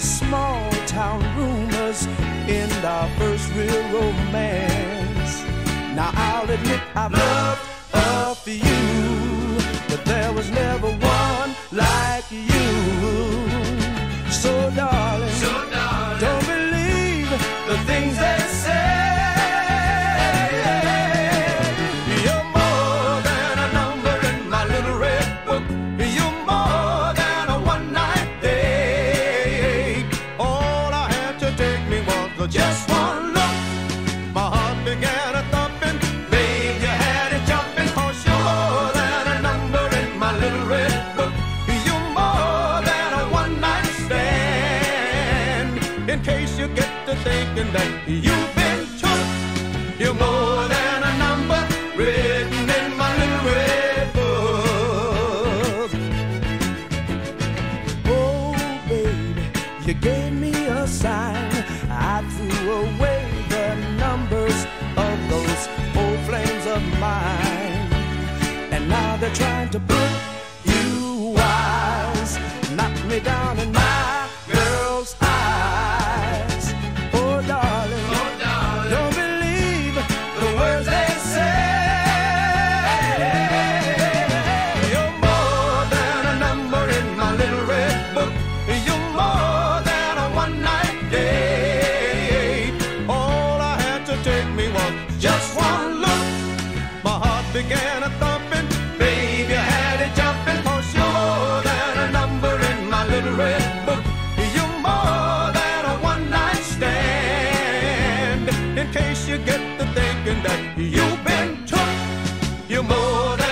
small town rumors in our first real romance. Now I'll admit I've loved a few, but there was never one like you. So darling, so darling. don't believe the things that. Just one look. My heart began a thumping. Babe, you had it jumping. You're more than a number in my little red book. You're more than a one night stand. In case you get to thinking that you've been I threw away the numbers of those old flames of mine. And now they're trying to put was just one look. My heart began a thumping. Baby, had it jumping. Cause you're more than a number in my little red book. You're more than a one night stand. In case you get to thinking that you've been took, you're more than